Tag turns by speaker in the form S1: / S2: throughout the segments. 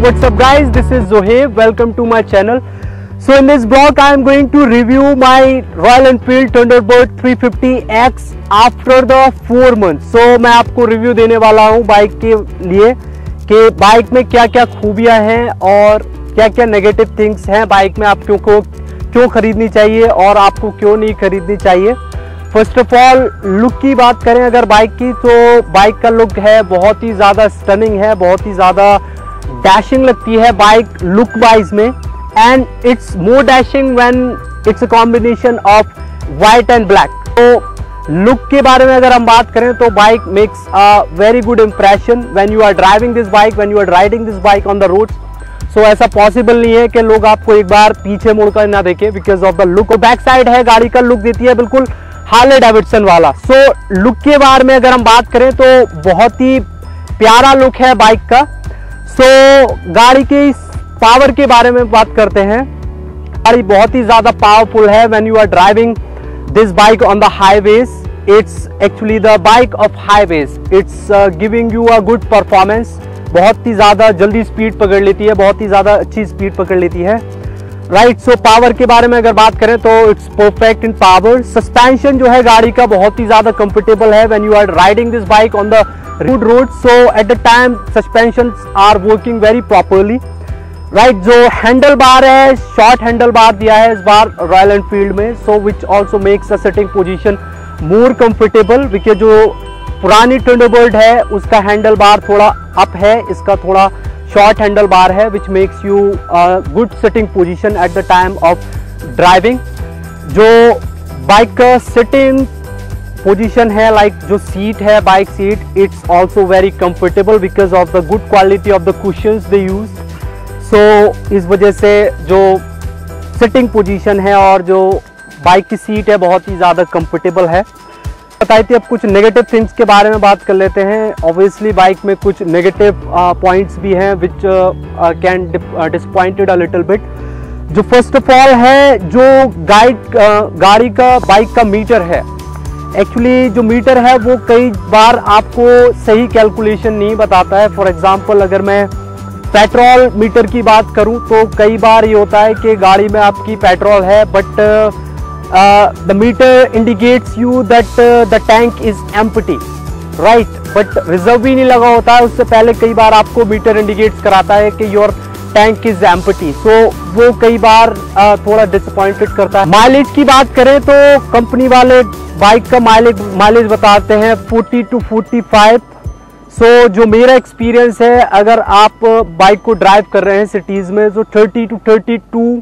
S1: what's up, guys? This is Zohaib. Welcome to my channel. So, in this blog I am going to review my Royal Enfield Thunderbird 350X after the 4 months. So, मैं आपको review देने वाला हूँ bike के लिए कि bike में क्या क्या खूबियाँ हैं और क्या क्या नेगेटिव थिंग्स हैं बाइक में आप क्यों को क्यों खरीदनी चाहिए और आपको क्यों नहीं खरीदनी चाहिए। फ़र्स्ट ऑफ़ ऑल लुक की बात करें अगर बाइक की तो बाइक का लुक है, बहुत ही ज़्यादा स्टनिंग है, बहुत ही ज़्यादा डैशिंग लगती है बाइक लुक वाइज में and it's more dashing when it's a combination of white and black तो लुक के बारे में अगर हम बात करें तो bike makes a very good impression when you are driving this bike when you are riding this bike on the roads so ऐसा पॉसिबल नहीं है कि लोग आपको एक बार पीछे मुड़कर ना देखे because of the look back side है गाड़ी का लुक देती है बिल्कुल हार्ले डेविडसन वाला। सो so, लुक के बारे में अगर हम बात करें तो बहुत ही प्यारा लुक है बाइक का। सो so, गाड़ी की पावर के बारे में बात करते हैं। गाड़ी बहुत ही ज़्यादा पावरफुल है when you are driving this bike on the highways it's actually the bike of highways it's giving you a good performance बहुत ही ज़्यादा जल्दी स्पीड पकड़ लेती है बहुत ही ज़्यादा अच्छी स्पीड पकड़ लेती है। राइट सो पावर के बारे में अगर बात करें तो it's perfect in power suspension जो है गाड़ी का बहुत ही ज़्यादा कंफर्टेबल है when you are riding this bike on the road road so at the time, suspensions are working very properly. Right जो हैंडल बार है शॉर्ट हैंडल बार दिया है इस बार रॉयल एनफील्ड में so which also makes a setting position more comfortable because जो पुरानी टंडरबर्ड है, उसका हैंडल बार थोड़ा अप है, इसका थोड़ा शॉर्ट हैंडल बार है which makes you good setting position at the time of driving जो बाइक का सिटिंग पोजीशन है लाइक जो सीट है bike seat it's also very comfortable because of the good quality of the cushions they use so इस वजह से जो sitting position है और जो बाइक की सीट है, बहुत ही ज़्यादा कंफर्टेबल है। बताई थी अब कुछ नेगेटिव थिंग्स के बारे में बात कर लेते हैं। ऑब्वियसली बाइक में कुछ नेगेटिव पॉइंट्स भी हैं which can disappointed a little bit जो फ़र्स्ट ऑफ़ ऑल है, जो गाइड गाड़ी का बाइक का मीटर है एक्चुअली जो मीटर है, वो कई बार आपको सही कैलकुलेशन नहीं बताता है। फॉर एग्जांपल अगर मैं पेट्रोल मीटर की बात करूँ तो कई बार ये होता है कि गाड़ी में आपकी पेट्रोल है but the meter indicates you that the tank is empty right but reserve भी नहीं लगा होता है, उससे पहले कई बार आपको मीटर इंडिकेट्स कराता है कि your tank is empty so वो कई बार थोड़ा डिसअपॉइंटेड करता है। माइलेज की बात करें तो कंपनी वाले बाइक का माइलेज माइलेज बताते हैं 40 टू 45 सो so, जो मेरा एक्सपीरियंस है अगर आप बाइक को ड्राइव कर रहे हैं सिटीज़ में तो 30 टू 32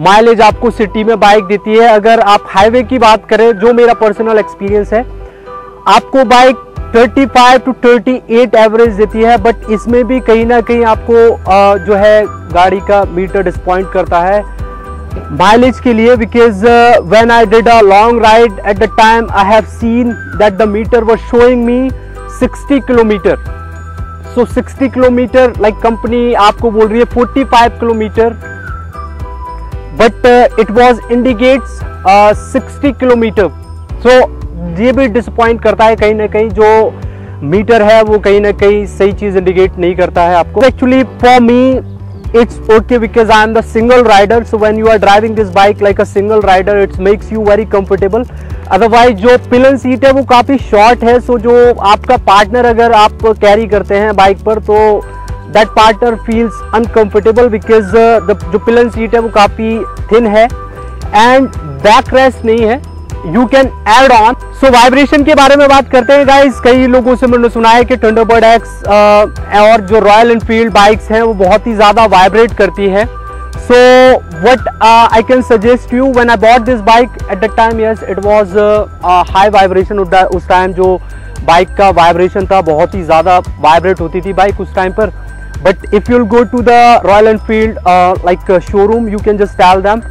S1: माइलेज आपको सिटी में बाइक देती है। अगर आप हाईवे की बात करें जो मेरा पर्सनल एक्सपीरियंस है आपको बाइक 35 टू 38 एवरेज देती है बट इसमें भी कहीं ना कहीं आपको आ, जो है गाड़ी का मीटर डिस्पॉइंट करता है। माइलेज के लिए because when I did a long ride at the time I have seen that the meter was showing me 60 kilometre so 60 kilometre like company आपको बोल रही है 45 kilometre but it was indicates 60 kilometre so ये भी disappoint करता है कहीं ना कहीं, जो मीटर है, वो कहीं ना कहीं सही चीज़ इंडिकेट नहीं करता है आपको। Actually for me it's okay because I am the single rider, so when you are driving this bike like a single rider, it makes you very comfortable. Otherwise जो पिलन सीट है, वो काफ़ी short है सो so जो आपका partner अगर आप carry करते हैं बाइक पर तो that partner feels uncomfortable because जो पिलन सीट है, वो काफ़ी थिन है एंड बैक रेस्ट नहीं है। You can add on so so, vibration के बारे में बात करते हैं गाइस कई लोगों से मैंने सुना है कि थंडरबर्ड एक्स और जो रॉयल एनफील्ड बाइक्स हैं वो बहुत ही ज़्यादा वाइब्रेट करती है. So what I can suggest you when I bought this bike at the time yes it was high vibration उस टाइम जो बाइक का वाइब्रेशन था बहुत ही ज़्यादा वाइब्रेट होती थी बाइक उस टाइम पर. But if you'll go to the Royal Enfield like showroom you can just tell them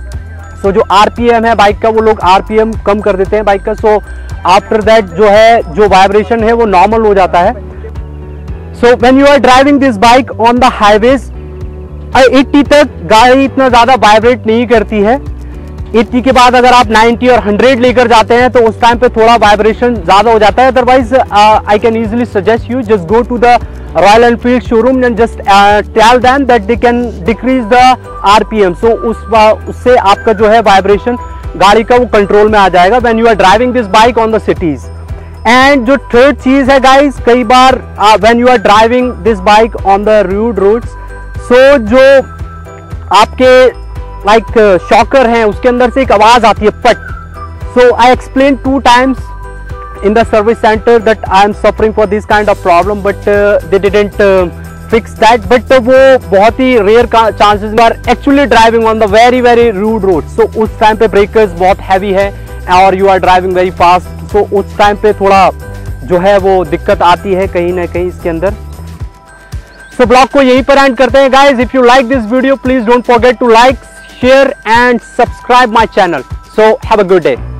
S1: so जो आरपीएम है बाइक का, वो लोग आरपीएम कम कर देते हैं बाइक का। सो आफ्टर दैट जो है, जो वाइब्रेशन है, वो नॉर्मल हो जाता है। So when you are driving this bike on the highways 80 तक गाड़ी इतना ज़्यादा वाइब्रेट नहीं करती है। 80 के बाद अगर आप 90 और 100 लेकर जाते हैं तो उस टाइम पे थोड़ा वाइब्रेशन ज़्यादा हो जाता है otherwise I can easily suggest you just go to the Royal Enfield showroom and just uh, then them that can decrease the. So उस उससे आपका जो है वाइब्रेशन गाड़ी का वो कंट्रोल में आ जाएगा when you are driving this bike on the cities and जो थर्ड चीज़ है गाइज़ कई बार when you are driving this bike on the rude roads so जो आपके लाइक शॉकर uh, है उसके अंदर से एक आवाज़ आती है पट। So I explain two times in the service centre that I am suffering for this kind of problem but they didn't fix that but वो बहुत ही rare chances are actually driving on the very very rude road so उस time पे breakers बहुत heavy है और you are driving very fast so उस time पे थोड़ा जो है वो दिक्कत आती है कहीं ना कहीं इसके अंदर। सो so, ब्लॉग को यहीं पर एंड करते हैं। Guys if you like this video please don't forget to like share and subscribe my channel. So have a good day.